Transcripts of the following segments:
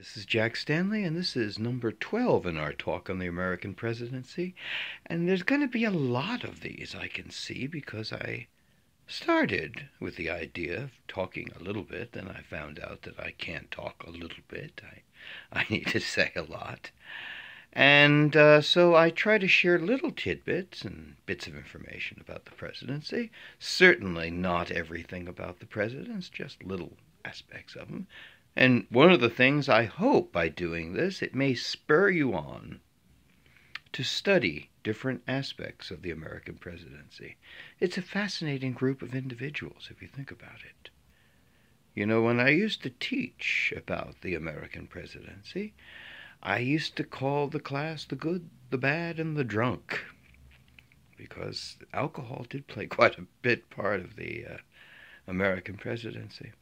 This is Jack Stanley, and this is number 12 in our talk on the American presidency. And there's going to be a lot of these, I can see, because I started with the idea of talking a little bit, and I found out that I can't talk a little bit. I, I need to say a lot. And uh, so I try to share little tidbits and bits of information about the presidency. Certainly not everything about the presidents, just little aspects of them. And one of the things I hope by doing this, it may spur you on to study different aspects of the American presidency. It's a fascinating group of individuals if you think about it. You know, when I used to teach about the American presidency, I used to call the class the good, the bad, and the drunk, because alcohol did play quite a bit part of the uh, American presidency.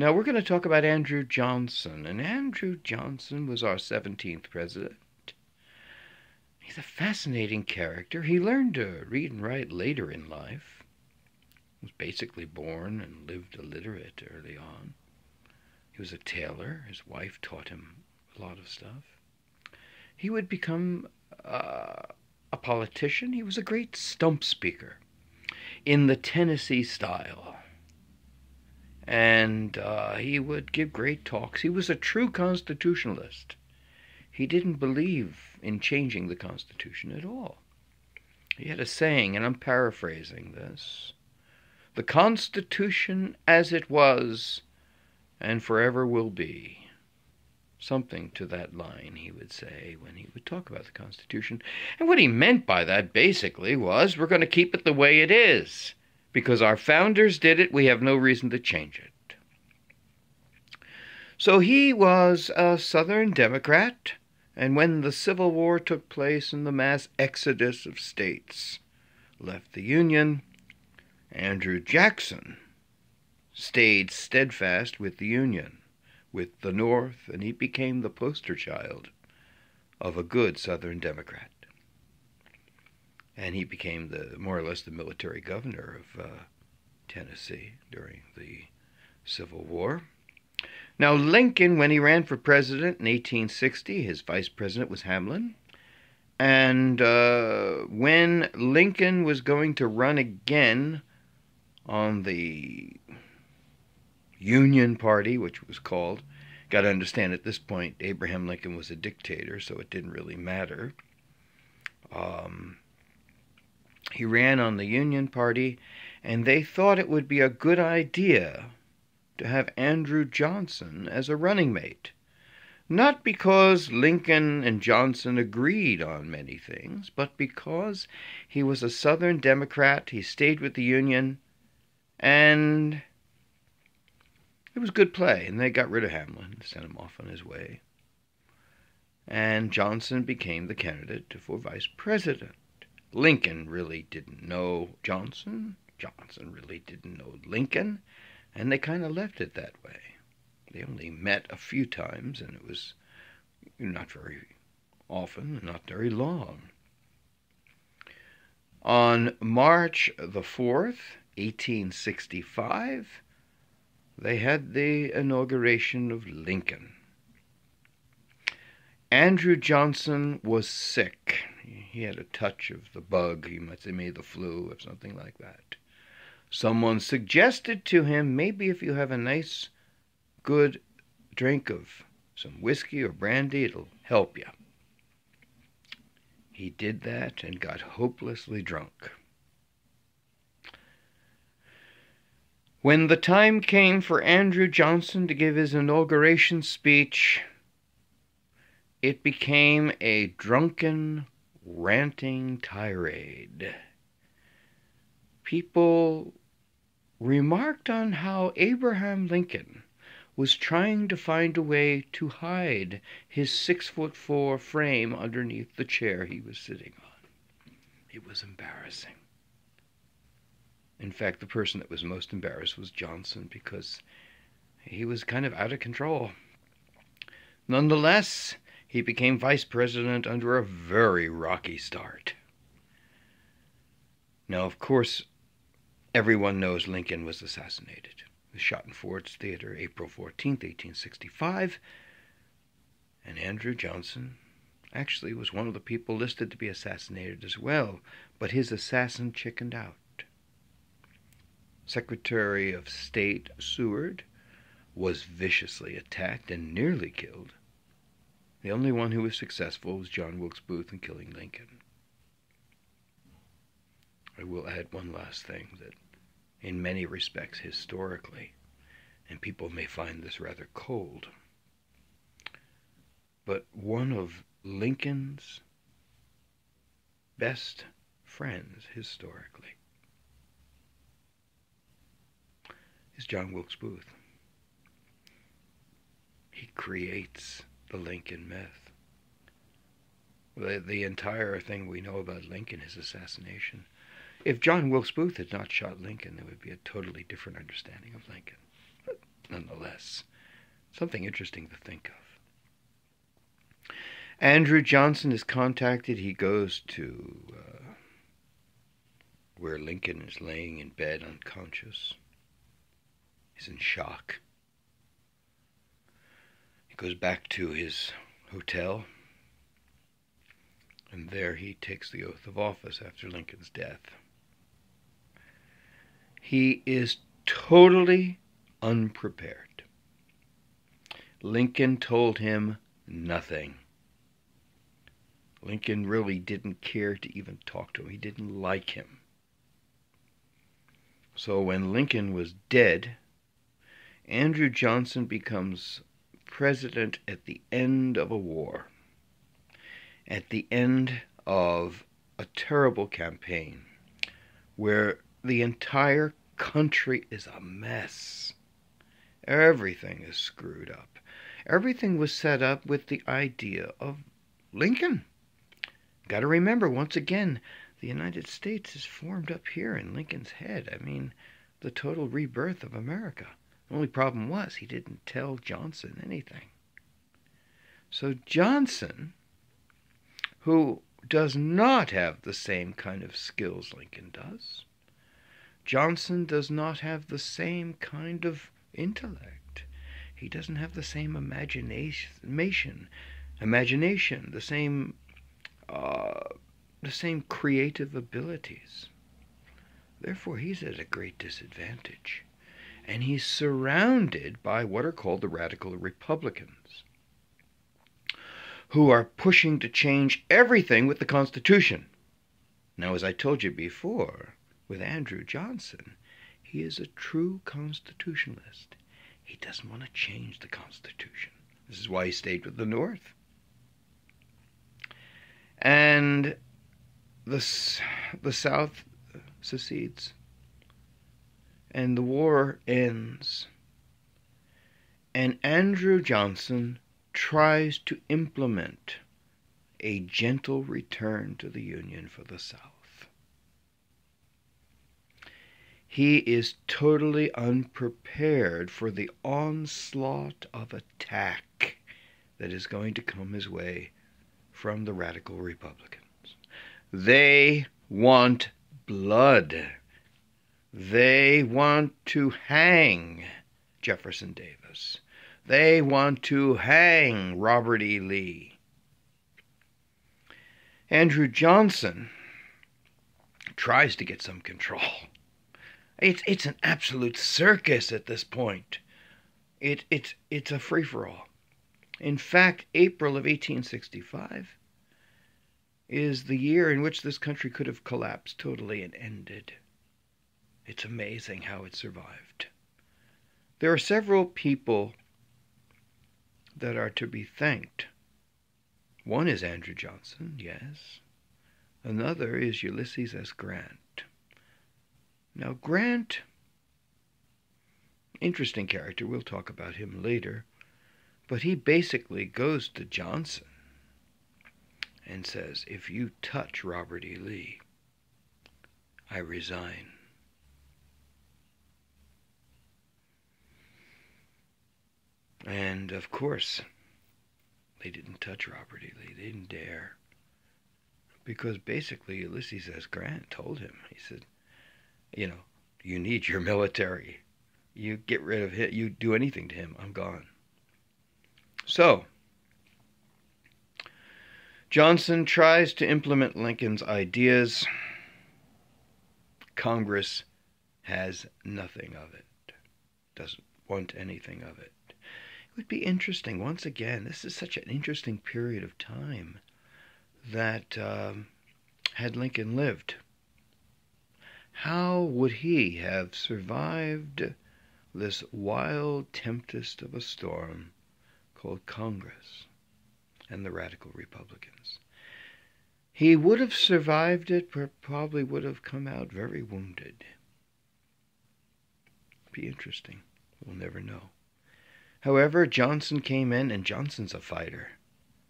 Now we're going to talk about Andrew Johnson, and Andrew Johnson was our 17th president. He's a fascinating character. He learned to read and write later in life. He was basically born and lived illiterate early on. He was a tailor. His wife taught him a lot of stuff. He would become uh, a politician. He was a great stump speaker in the Tennessee style and uh, he would give great talks. He was a true constitutionalist. He didn't believe in changing the Constitution at all. He had a saying, and I'm paraphrasing this The Constitution as it was and forever will be. Something to that line he would say when he would talk about the Constitution. And what he meant by that basically was we're going to keep it the way it is. Because our founders did it, we have no reason to change it. So he was a Southern Democrat, and when the Civil War took place and the mass exodus of states left the Union, Andrew Jackson stayed steadfast with the Union, with the North, and he became the poster child of a good Southern Democrat and he became the more or less the military governor of uh, Tennessee during the Civil War. Now, Lincoln, when he ran for president in 1860, his vice president was Hamlin. And uh, when Lincoln was going to run again on the Union Party, which was called, got to understand at this point, Abraham Lincoln was a dictator, so it didn't really matter. Um, he ran on the Union Party, and they thought it would be a good idea to have Andrew Johnson as a running mate. Not because Lincoln and Johnson agreed on many things, but because he was a Southern Democrat, he stayed with the Union, and it was good play, and they got rid of Hamlin, sent him off on his way. And Johnson became the candidate for vice president. Lincoln really didn't know Johnson. Johnson really didn't know Lincoln. And they kind of left it that way. They only met a few times, and it was not very often, not very long. On March the 4th, 1865, they had the inauguration of Lincoln. Andrew Johnson was sick he had a touch of the bug, he might say maybe the flu or something like that. Someone suggested to him maybe if you have a nice, good drink of some whiskey or brandy, it'll help you. He did that and got hopelessly drunk. When the time came for Andrew Johnson to give his inauguration speech, it became a drunken ranting tirade. People remarked on how Abraham Lincoln was trying to find a way to hide his six foot four frame underneath the chair he was sitting on. It was embarrassing. In fact, the person that was most embarrassed was Johnson because he was kind of out of control. Nonetheless, he became vice president under a very rocky start. Now, of course, everyone knows Lincoln was assassinated. He was shot in Ford's Theater April 14, 1865. And Andrew Johnson actually was one of the people listed to be assassinated as well, but his assassin chickened out. Secretary of State Seward was viciously attacked and nearly killed. The only one who was successful was John Wilkes Booth in killing Lincoln. I will add one last thing that, in many respects, historically, and people may find this rather cold, but one of Lincoln's best friends historically is John Wilkes Booth. He creates the Lincoln myth. The, the entire thing we know about Lincoln, his assassination. If John Wilkes Booth had not shot Lincoln, there would be a totally different understanding of Lincoln. But nonetheless, something interesting to think of. Andrew Johnson is contacted. He goes to uh, where Lincoln is laying in bed unconscious. He's in shock. Goes back to his hotel, and there he takes the oath of office after Lincoln's death. He is totally unprepared. Lincoln told him nothing. Lincoln really didn't care to even talk to him. He didn't like him. So when Lincoln was dead, Andrew Johnson becomes president at the end of a war, at the end of a terrible campaign where the entire country is a mess. Everything is screwed up. Everything was set up with the idea of Lincoln. Got to remember, once again, the United States is formed up here in Lincoln's head. I mean, the total rebirth of America. Only problem was he didn't tell Johnson anything. So Johnson, who does not have the same kind of skills Lincoln does, Johnson does not have the same kind of intellect. He doesn't have the same imagination, imagination, the same uh, the same creative abilities. Therefore, he's at a great disadvantage. And he's surrounded by what are called the radical Republicans, who are pushing to change everything with the Constitution. Now, as I told you before, with Andrew Johnson, he is a true constitutionalist. He doesn't want to change the Constitution. This is why he stayed with the North and the the South secedes, and the war ends, and Andrew Johnson tries to implement a gentle return to the Union for the South. He is totally unprepared for the onslaught of attack that is going to come his way from the radical Republicans. They want blood. They want to hang Jefferson Davis. They want to hang Robert E. Lee. Andrew Johnson tries to get some control. It's it's an absolute circus at this point. It it's it's a free for all. In fact, April of 1865 is the year in which this country could have collapsed totally and ended. It's amazing how it survived. There are several people that are to be thanked. One is Andrew Johnson, yes. Another is Ulysses S. Grant. Now, Grant, interesting character, we'll talk about him later. But he basically goes to Johnson and says, If you touch Robert E. Lee, I resign. And of course, they didn't touch Robert E. Lee. They didn't dare. Because basically, Ulysses S. Grant told him, he said, You know, you need your military. You get rid of him, you do anything to him, I'm gone. So, Johnson tries to implement Lincoln's ideas. Congress has nothing of it, doesn't want anything of it. It would be interesting, once again, this is such an interesting period of time that um, had Lincoln lived, how would he have survived this wild tempest of a storm called Congress and the radical Republicans? He would have survived it, but probably would have come out very wounded. Be interesting. We'll never know. However, Johnson came in, and Johnson's a fighter.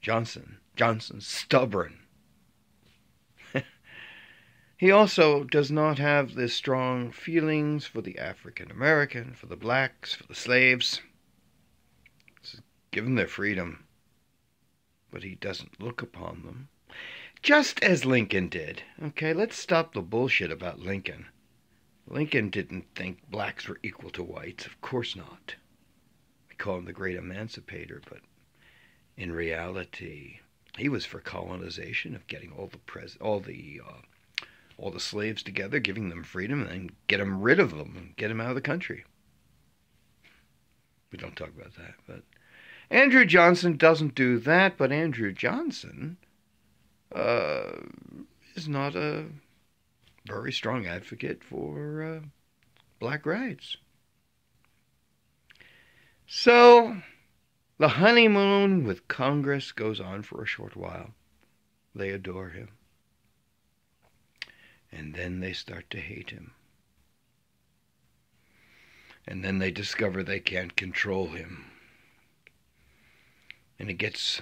Johnson, Johnson's stubborn. he also does not have the strong feelings for the African American, for the blacks, for the slaves. Give them their freedom, but he doesn't look upon them just as Lincoln did. Okay, let's stop the bullshit about Lincoln. Lincoln didn't think blacks were equal to whites. Of course not. Call him the great emancipator, but in reality, he was for colonization of getting all the pres- all the uh, all the slaves together, giving them freedom, and then get them rid of them and get them out of the country. We don't talk about that, but Andrew Johnson doesn't do that. But Andrew Johnson uh, is not a very strong advocate for uh, black rights. So the honeymoon with Congress goes on for a short while. They adore him. And then they start to hate him. And then they discover they can't control him. And it gets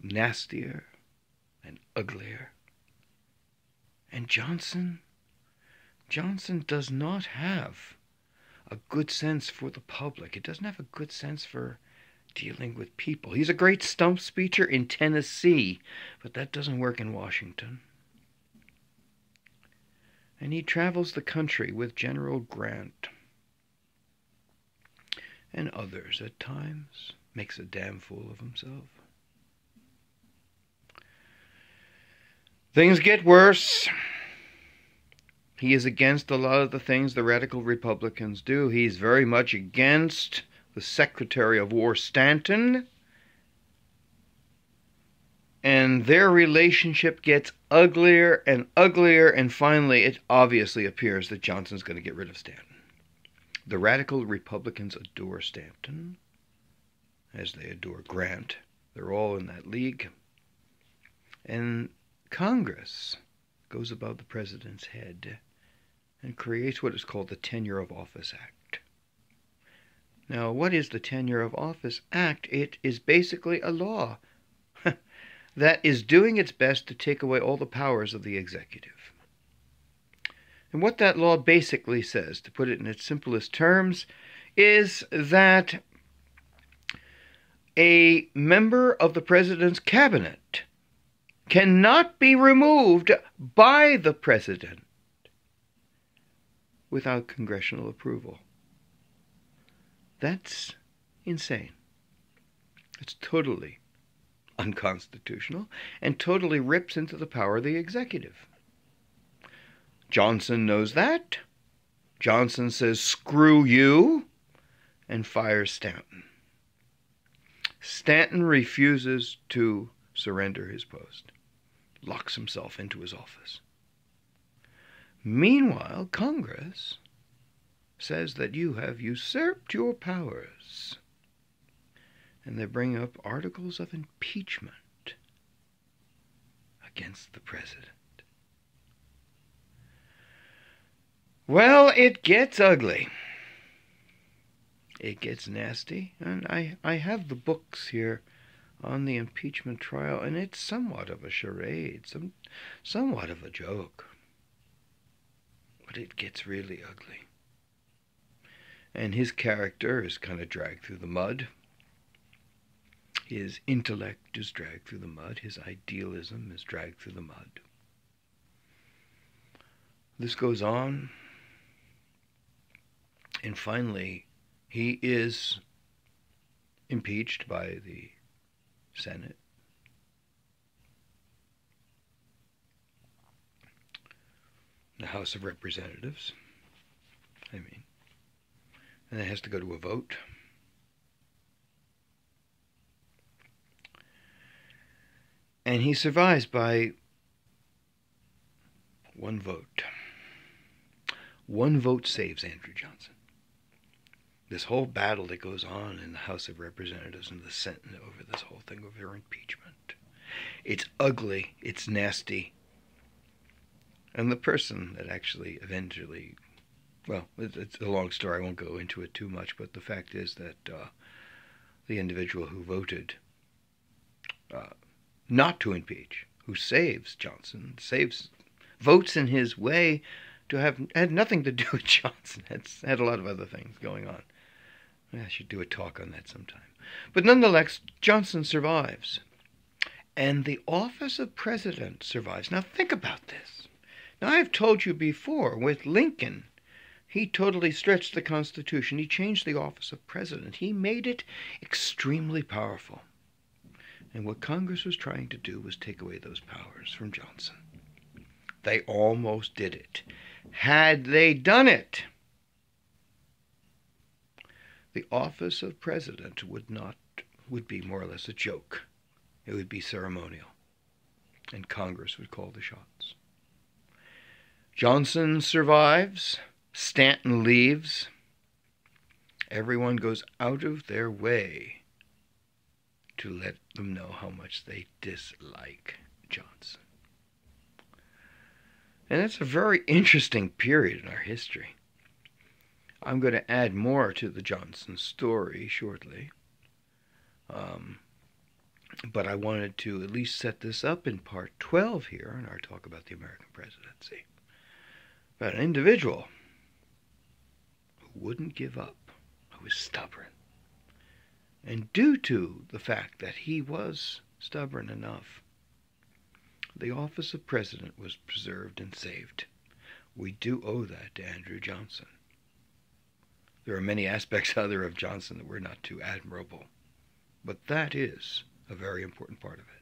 nastier and uglier. And Johnson, Johnson does not have a good sense for the public. He doesn't have a good sense for dealing with people. He's a great stump speecher in Tennessee, but that doesn't work in Washington. And he travels the country with General Grant and others at times, makes a damn fool of himself. Things get worse. He is against a lot of the things the radical Republicans do. He's very much against the Secretary of War Stanton. And their relationship gets uglier and uglier, and finally, it obviously appears that Johnson's going to get rid of Stanton. The radical Republicans adore Stanton, as they adore Grant. They're all in that league. And Congress goes above the president's head and creates what is called the Tenure of Office Act. Now, what is the Tenure of Office Act? It is basically a law that is doing its best to take away all the powers of the executive. And what that law basically says, to put it in its simplest terms, is that a member of the president's cabinet cannot be removed by the president without congressional approval. That's insane. It's totally unconstitutional and totally rips into the power of the executive. Johnson knows that. Johnson says, screw you, and fires Stanton. Stanton refuses to surrender his post locks himself into his office. Meanwhile, Congress says that you have usurped your powers. And they bring up articles of impeachment against the president. Well, it gets ugly. It gets nasty. And I, I have the books here on the impeachment trial, and it's somewhat of a charade, some, somewhat of a joke. But it gets really ugly. And his character is kind of dragged through the mud. His intellect is dragged through the mud. His idealism is dragged through the mud. This goes on. And finally, he is impeached by the Senate. The House of Representatives. I mean, and it has to go to a vote. And he survives by one vote. One vote saves Andrew Johnson. This whole battle that goes on in the House of Representatives and the Senate over this whole thing over impeachment. It's ugly, it's nasty. And the person that actually eventually, well, it's a long story, I won't go into it too much, but the fact is that uh, the individual who voted uh, not to impeach, who saves Johnson, saves, votes in his way to have had nothing to do with Johnson. It's had a lot of other things going on. I should do a talk on that sometime. But nonetheless, Johnson survives. And the office of president survives. Now think about this. Now I've told you before with Lincoln, he totally stretched the Constitution. He changed the office of president. He made it extremely powerful. And what Congress was trying to do was take away those powers from Johnson. They almost did it. Had they done it, the office of president would not would be more or less a joke. It would be ceremonial. And Congress would call the shots. Johnson survives, Stanton leaves. Everyone goes out of their way to let them know how much they dislike Johnson. And that's a very interesting period in our history. I'm going to add more to the Johnson story shortly. Um, but I wanted to at least set this up in part 12 here in our talk about the American presidency. An individual who wouldn't give up, who was stubborn, and due to the fact that he was stubborn enough, the office of president was preserved and saved. We do owe that to Andrew Johnson. There are many aspects other of Johnson that were not too admirable, but that is a very important part of it.